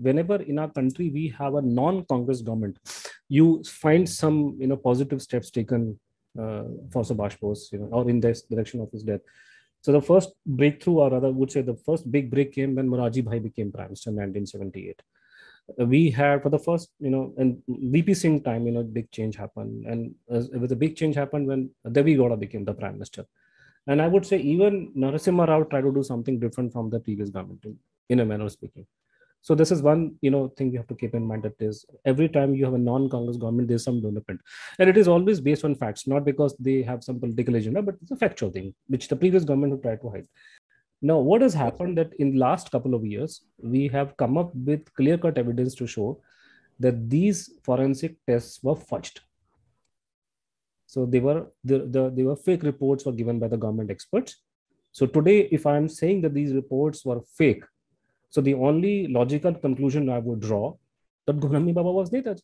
whenever in our country we have a non-Congress government, you find some you know positive steps taken uh, for Subhash Bose, you know, or in this direction of his death. So the first breakthrough, or rather, would say the first big break came when Morarji Bhai became prime minister in 1978. We had for the first, you know, and VP Singh time, you know, big change happened, and uh, with a big change happened when Deve Gowda became the prime minister. And I would say even Narasimha Rao tried to do something different from the previous government, in a manner of speaking so this is one you know thing you have to keep in mind that is every time you have a non-congress government there's some development. And it is always based on facts not because they have some political agenda but it's a factual thing which the previous government would try to hide. Now what has happened that in the last couple of years we have come up with clear cut evidence to show that these forensic tests were fudged. So they were the, the they were fake reports were given by the government experts. So today if i'm saying that these reports were fake so the only logical conclusion I would draw that Gumnami Baba was Netaji.